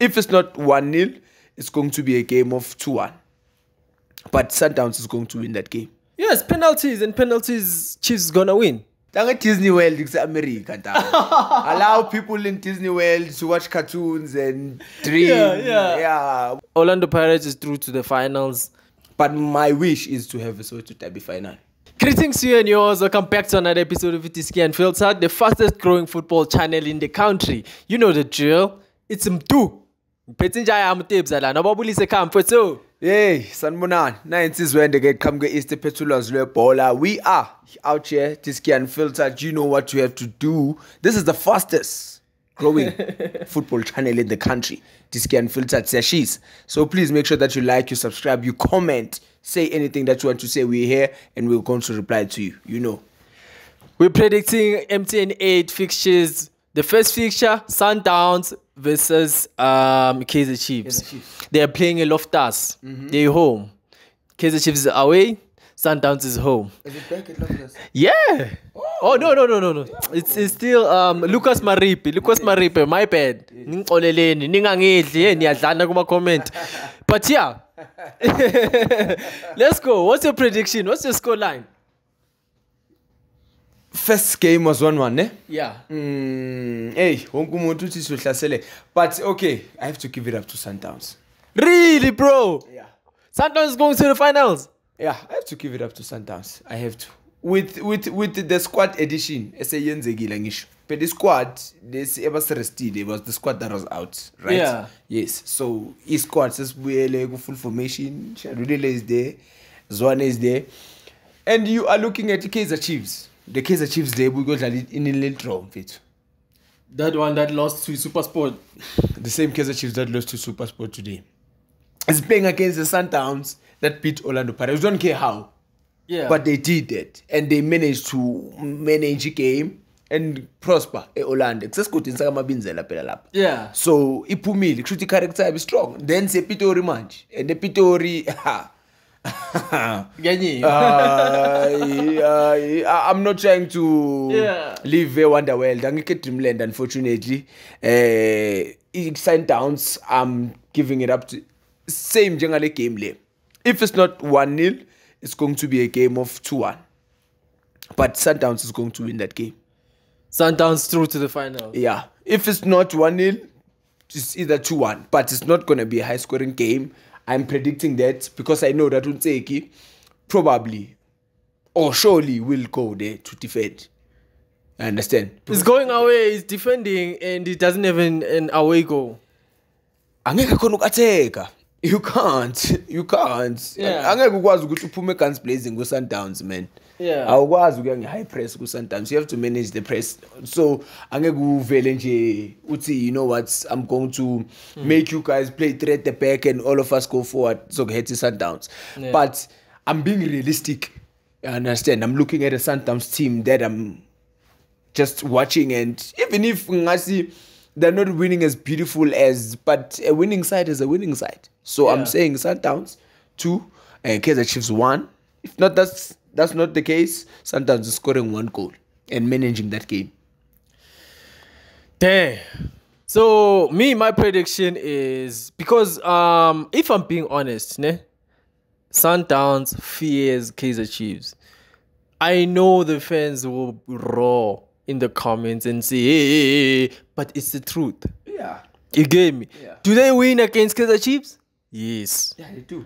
If it's not 1 0, it's going to be a game of 2 1. But Sundowns is going to win that game. Yes, penalties and penalties. Chiefs is gonna win. Tanga Disney World it's America. Allow people in Disney World to watch cartoons and dream. Yeah, yeah. yeah. Orlando Pirates is through to the finals. But my wish is to have a Soweto Derby final. Greetings to you and yours. Welcome back to another episode of iDiski Unfiltered, the fastest growing football channel in the country. You know the drill. It's Mtu. Petsinjaya amutebza la nababulise kamfethu. Hey, sanibonani. Na insizwende ke qhamuke East Petulers lwebhola. We are out here, Diski Unfiltered. You know what you have to do. This is the fastest growing football channel in the country. Diski Unfiltered Sashis. So please make sure that you like, you subscribe, you comment, say anything that you want to say. We're here and we're going to reply to you. You know. We're predicting MTN 8 fixtures. The first fixture, Sundowns versus um, Kaizer Chiefs. Chiefs. They are playing a Loftus. They're home. Kaizer Chiefs is away. Sundowns is home. Is it back at Loftus? Yeah. Oh no no no no no. It's, it's still um Lucas Moripe. Lucas Moripe. My bad. Ningixoleleni ningangidli hey niyadlana kuma comment. But yeah. Let's go. What's your prediction? What's your score line? First game was 1-1, ne? Yeah. Mm, hey, wonke umuntu uthi sizohlasele. But okay, I have to give it up to Sundowns. Really, bro? Yeah. Sundowns going to the finals. Yeah, I have to give it up to Sundowns. I have to. With with with the squad edition, eseyenzekile ngisho. But the squad, this ebasirestile, it was the squad that was out, right? Yeah. Yes. So his squad sesibuyele ku full formation. Shalulile is there, Zwane is there. And you are looking at the Kaizer Chiefs. The Kaizer Chiefs there we got in a little draw, mfethu. That one that lost to Super Sport. the same Kaizer Chiefs that lost to SuperSport today. Is playing against the Sundowns that beat Orlando Pirates. Don't care how, Yeah. but they did it and they managed to manage a game and prosper e-Orlando. Kusesigudini sakamabinzela phela lapha. yeah. So iphumile kusho ukuthi i-character yabo strong. Then sePitori manje and ePitori ha. Ganyi. Ay, I- I'm not trying to Yeah. live a wonder world. Angikho dreamland unfortunately. Eh Sundowns I'm giving it up to same njengale game le. If it's not 1-0, it's going to be a game of 2-1. But Sundowns is going to win that game. Sundowns through to the final. Yeah. If it's not 1-0, it's either 2-1. But it's not going to be a high scoring game. I'm predicting that because I know that uNtseki probably or surely will go there to defend. I understand. He's going away, he's defending, and he doesn't have an, an away goal. angeke khona uku-attack-a you can't. You can't. Yeah. angeke ukwazi ukuthi uphume guns blazing ku-sundowns man. Yeah. awukwazi ukuya nge-high press ku-sundowns. You have to manage the press. So angeke uvele nje uthi you know what i'm going to hmm. make you guys play three at the back and all of us go forward zokuhetha i-sundowns. Yeah. but i'm being realistic. You understand? I'm looking at a sundowns team that i'm just watching and even if ngasi they're not winning as beautiful as but a winning side is a winning side so Yeah. i'm saying sundowns two and kaizer chiefs one if not that's that's not the case sundowns is scoring one goal and managing that game Damn. So me, my prediction is because um, if I'm being honest, ne, Sundowns fears Kaizer Chiefs. I know the fans will roar in the comments and say, hey, hey, hey, but it's the truth. yeah You get me? Yeah. Do they win against Kaizer Chiefs? Yes. yeah they do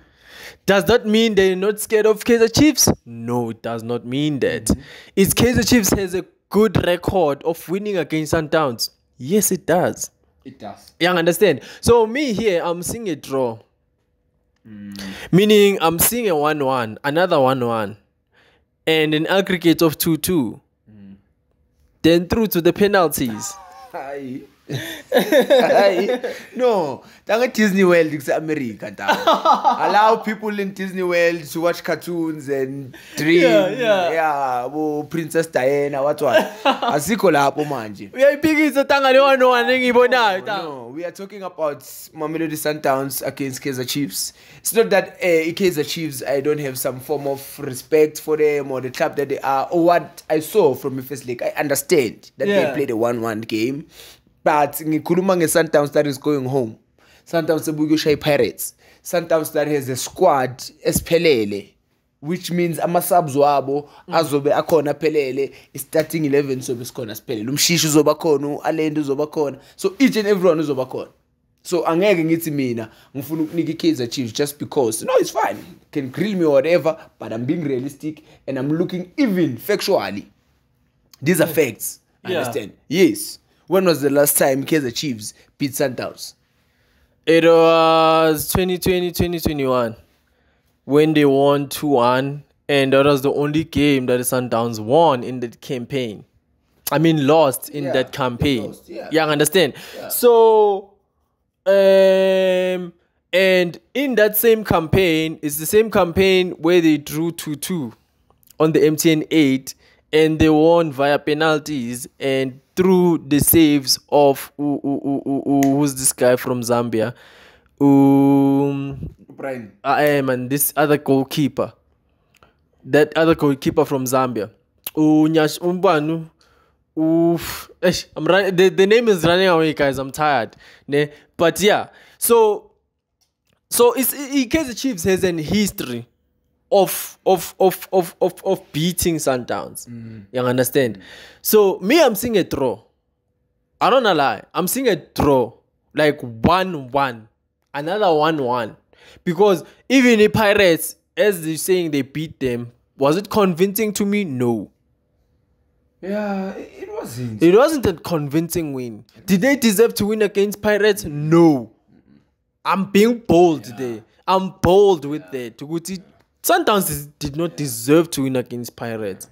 Does that mean they're not scared of Kaizer Chiefs? No, it does not mean that. Mm-hmm. Is Kaizer Chiefs has a good record of winning against Sundowns? Yes, it does. it does You understand? So me here, I'm seeing a draw. Mm. Meaning I'm seeing a 1-1, another 1-1, and an aggregate of 2-2. Then through to the penalties. No tanga disney world kuse-america dawg. allow people in disney world to watch cartoons and dream Yeah, yeah. yeah bo princess diana what what asikho lapho manje uyayiphikisa tanga le 1-1 engiyibonayo tanga. no we are talking about mamelodi sundowns against kaizer chiefs it's not that uh, kaizer chiefs i don't have some form of respect for them or the club that they are or what i saw from the first league i understand that Yeah. they played a 1-1 game but ngikhuluma nge-sundowns that is going home. Sundowns sebuya ushaya Pirates Sundowns that has a squad esiphelele which means ama-subs wabo azobe akhona aphelele i-starting 11 sobe sikhona siphelele umshishi uzoba khona u-alend uzoba khona. So each and everyone uzoba khona. So angeke ngithi mina ngifuna ukunika i-kaizer chiefs just because no it's fine. Can grill me whatever but i'm being realistic and i'm looking even factually. These are facts. Yeah. understand? Yes when was the last time kaizer chiefs beat sundowns It was 2020, 2021 when they won 2 1. And that was the only game that the Sundowns won in that campaign. I mean, lost in Yeah, that campaign. lost, yeah. I understand. So, um, and in that same campaign, it's the same campaign where they drew 2 2 on the MTN 8 and they won via penalties and through the saves of who- who- who- who- who- who's this guy from Zambia? Um, brian I am and this other goalkeeper. That other goalkeeper from Zambia. Unyash Umbanu. Oof. Eish, I'm running the, the name is running away, guys. I'm tired. Ne? But yeah. So so it's it, Chiefs has an history of of of of of, of beating Sundowns. Mm. You understand? So me, I'm seeing a draw. I don't lie. I'm seeing a draw, like one one, another one one, because even the Pirates, as they're saying they beat them, was it convincing to me? No, yeah it wasn't it wasn't a convincing win. Did they deserve to win against Pirates? No. I'm being bold there. I'm bold with that. Sundowns did not deserve to win against Pirates.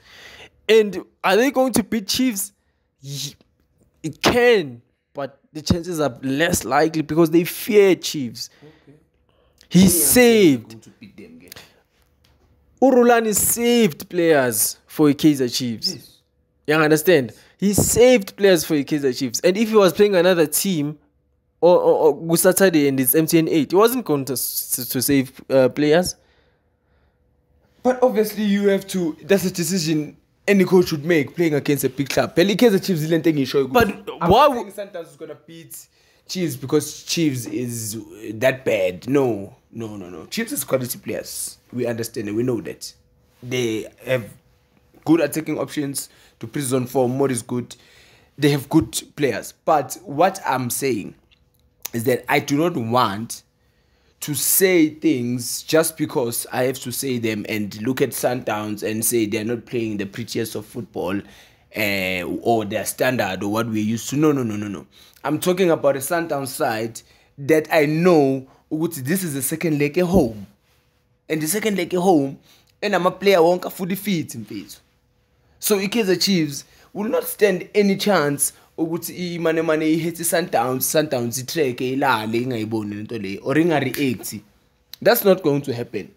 And are they going to beat Chiefs? It can, but the chances are less likely because they fear Chiefs. He saved. Urulani saved players for Kaizer Chiefs. You understand? He saved players for Kaizer Chiefs. And if he was playing another team or, or, or Saturday and it's MTN 8, he wasn't going to, to, to save uh, players. But obviously, you have to. That's a decision any coach should make playing against a big club. Chiefs didn't think he showed. But why not w- saying Sundowns is gonna beat Chiefs because Chiefs is that bad. No, no, no, no. Chiefs is quality players. We understand it. We know that they have good attacking options to prison form. More is good. They have good players. But what I'm saying is that I do not want to say things just because I have to say them and look at Sundowns and say they're not playing the prettiest of football uh, or their standard or what we're used to. No, no, no, no, no. I'm talking about a Sundown side that I know this is the second leg at home. And the second leg at home, and I'm a player wonka fully fit in mfethu. So i-Kaizer Chiefs will not stand any chance ukuthi imane mane ihethi Sundowns Sundowns itrack ilale ingayiboni lento le or that's not going to happen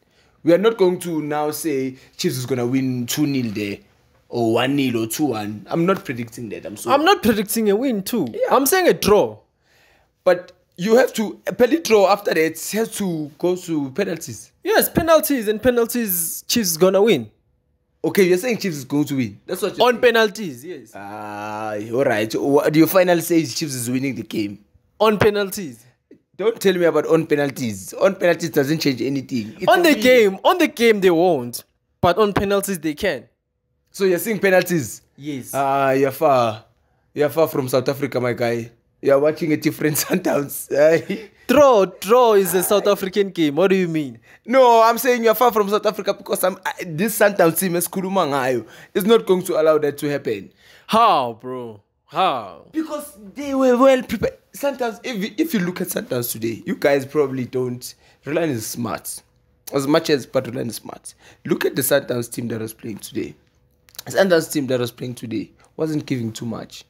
we are not going to now say Chiefs is going to win 2-0 there or 1-0 or 2-1 I'm not predicting that I'm sorry I'm not predicting a win, too. I'm saying a draw. but you have to a penalty draw after that has to go to penalties Yes, penalties and penalties, Chiefs is gonna win. Okay you're saying Chiefs is going to win that's what you're On penalties, yes. Ah, all right. What do you finally say Chiefs is winning the game? On penalties. Don't tell me about on penalties. On penalties doesn't change anything. It's on a the win. game, on the game they won't. But on penalties they can. So you're saying penalties? Yes. Ah, you're far. You're far from South Africa, my guy. You're watching a different Sundowns. Eh? draw, draw is a South African game. What do you mean? no, I'm saying you're far from South Africa because I'm, I, this Sundowns team is ngayo is not going to allow that to happen. How, bro? How? Because they were well prepared. Sundowns, if, if you look at Sundowns today, you guys probably don't. Roland is smart. As much as but is smart. Look at the Sundowns team that was playing today. Sundowns team that was playing today wasn't giving too much.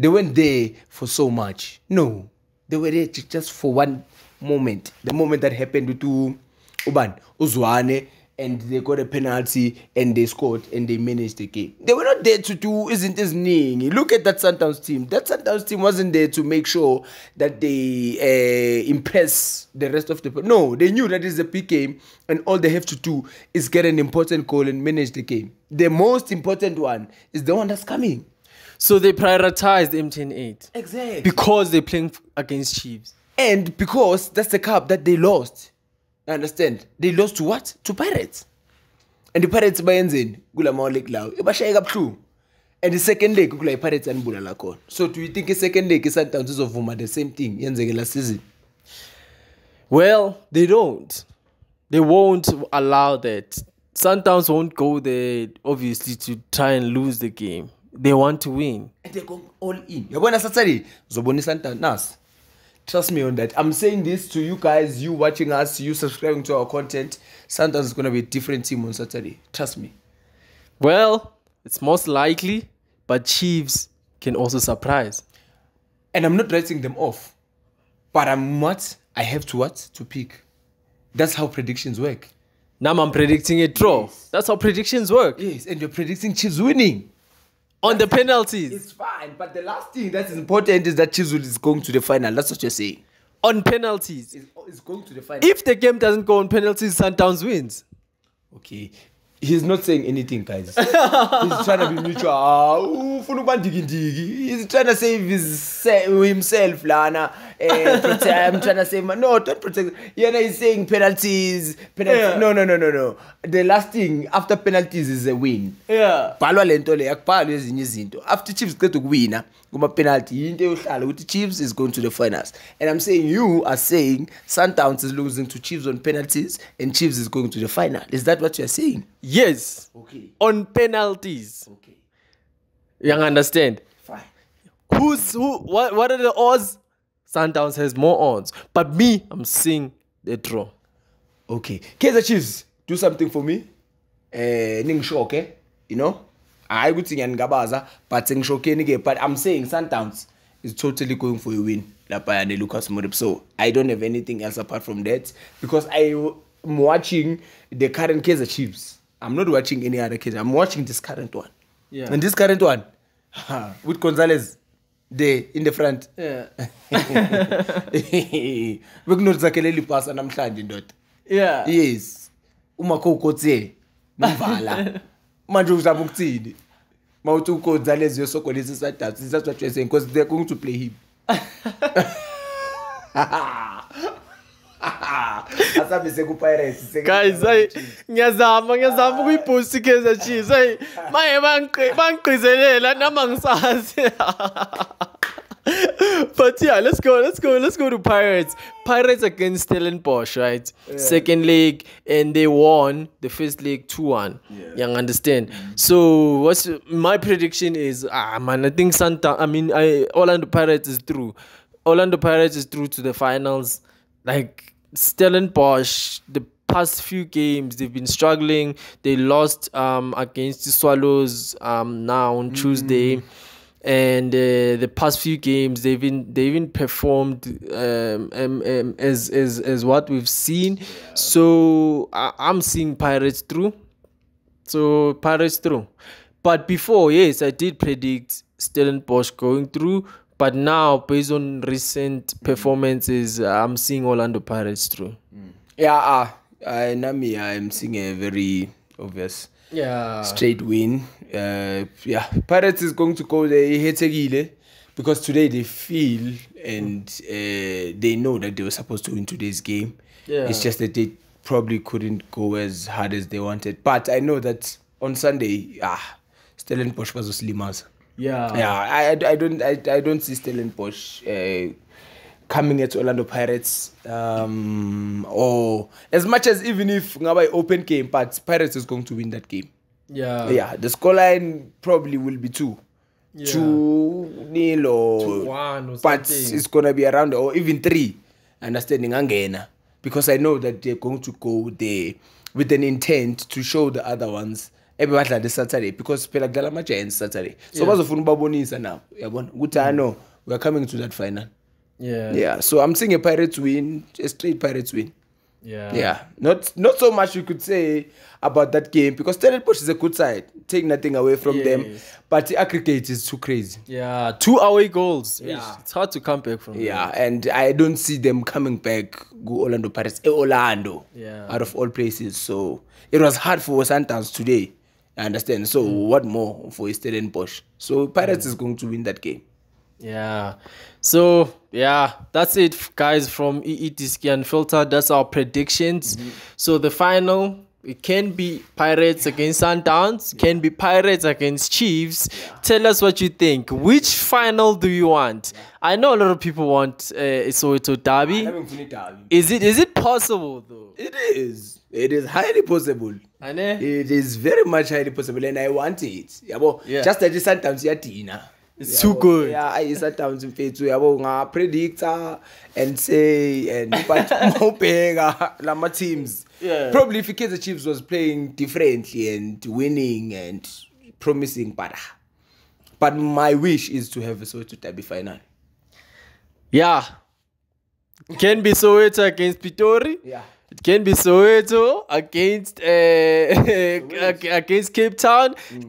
They weren't there for so much. No. They were there just for one moment. The moment that happened to Uban, Uzwane, and they got a penalty and they scored and they managed the game. They were not there to do isn't this ning. Look at that Sundowns team. That Sundowns team wasn't there to make sure that they uh, impress the rest of the No, they knew that is a big game and all they have to do is get an important goal and manage the game. The most important one is the one that's coming. So they prioritized MTN 8 Exactly. because they're playing against Chiefs. And because that's the cup that they lost. I understand. They lost to what? To Pirates. And the Pirates bayenzeni kula ma leg lawo. Ibashaya kabuhlungu. And the second leg kula iPirates anibulala khona. So do you think the second leg iSundowns izovuma the same thing yenzeke last season? Well, they don't. They won't allow that. Sundowns won't go there, obviously, to try and lose the game. They want to win. And they go all in. You're going Yabona Saturday zobona iSundowns nas. Trust me on that. I'm saying this to you guys, you watching us, you subscribing to our content. Sundowns is going to be a different team on Saturday. Trust me. Well, it's most likely, but Chiefs can also surprise. And I'm not writing them off. But I'm what? I have to what? To pick. That's how predictions work. Now I'm predicting a draw. That's how predictions work. Yes, and you're predicting Chiefs winning. On the penalties. It's fine, but the last thing that is important is that Chiefs is going to the final. That's what you're saying. On penalties. It's, it's going to the final. If the game doesn't go on penalties, Sundowns wins. okay, he's not saying anything, guys. he's trying to be neutral. Ah. He's trying to save his, himself, Lana. Eh, protect, I'm trying to save my. No, don't protect. Yana is saying penalties. penalties. Yeah. No, no, no, no, no. The last thing after penalties is a win. Yeah. bhalwa le nto le akubhalwa ezinye izinto after chiefs qeda ukuwina kuma-penalty yinto yohlala ukuthi chiefs is going to the finals and i'm saying you are saying sundowns is losing to chiefs on penalties and chiefs is going to the final is that what you're saying Yes. okay On penalties. okay You understand? fine Who's who? What? What are the odds? Sundowns has more odds, but me, I'm seeing the draw. okay. Kaizer chiefs do something for me. Eh ningishoke you know? Hayi ukuthi ngiyangabaza but ngishokeni-ke but i'm saying sundowns is totally going for a win laphaya ne-lucas morip so i don't have anything else apart from that because i'm watching the current kaizer chiefs. I'm not watching any other kaizer. I'm watching this current one. Yeah. and this current one with gonzalez there in the front. Yeah. bekunozakhele lipasa namhlanje ndoda. Yeah. yes. Uma khowukotse mvala. Manje uzama ukuthini ma uthi ukodza leziyo what you're saying because they're going to play him asabe sekupirates Guys, I ngiyazama ngiyazama ukuyiboost iKaizer Chiefs. Maye bangiqi- bangigqizelela nama ngisazi. But yeah, let's go, let's go, let's go to Pirates. Pirates against Stellenbosch, right? Second leg, and they won the first leg 2 1. You understand? So, what's my prediction is, ah, man, I think Santa, I mean, I, Orlando Pirates is through. Orlando Pirates is through to the finals. Like, Stellenbosch, the past few games they've been struggling. They lost um, against the Swallows um, now on Tuesday, and uh, the past few games they've been they even performed um, um, um, as as as what we've seen. So I, I'm seeing Pirates through. So Pirates through. But before, yes, I did predict Stellenbosch going through. But now, based on recent performances, I'm seeing Orlando Pirates through. yeah uh, uh, nami i'm seeing a very obvious Yeah. straight win uh, yeah pirates is going to go there ihethekile because today they feel and uh, they know that they were supposed to win today's game Yeah. it's just that they probably couldn't go as hard as they wanted but i know that on sunday ah stellenbosch was bazosilimaza Yeah. yeah I, I, don't I, I don't see stellenbosch uh, coming at orlando pirates um or as much as even if ngaba open game but pirates is going to win that game Yeah. yeah the scoreline probably will be two Yeah. two nil or Two one or but something. it's gonna be around or even three understanding angena because i know that they're going to go there with an intent to show the other ones ebebadlala saturday because phela kudlala ama-giants saturday so Yeah. bazofuna ukubabonisa nabo yabona ukuthi i know we are coming to that final Yeah. yeah so i'm seeing a pirates win a straight pirates win Yeah. yeah not not so much you could say about that game because Stellenbosch is a good side take nothing away from them but the aggregate is too crazy Yeah. Two away goals. Yeah. It's hard to come back from. yeah and i don't see them coming back go orlando pirates eh, orlando Yeah. out of all places so it was hard for sundowns today i understand so Mm. what more for stellenbosch so pirates is going to win that game Yeah. So yeah, that's it, guys. From EE Diski Unfiltered. That's our predictions. So the final it can be Pirates against Sundowns, can be Pirates against Chiefs. Tell us what you think. Which final do you want? I know a lot of people want uh, Soweto derby. Is it is it possible though? It is. It is highly possible. Know. It is very much highly possible and I want it. Yabo. Yeah. Just that the sometimes yadina. It's too good. Yeah, I sometimes mfethu yabo nga predictor and say and but ubheka lama teams. Yeah. Probably if Kaizer Chiefs was playing differently and winning and promising but but my wish is to have a Soweto derby final. Yeah. Can be Soweto against Pitori. Yeah. It can be Soweto against uh, against Cape Town. It can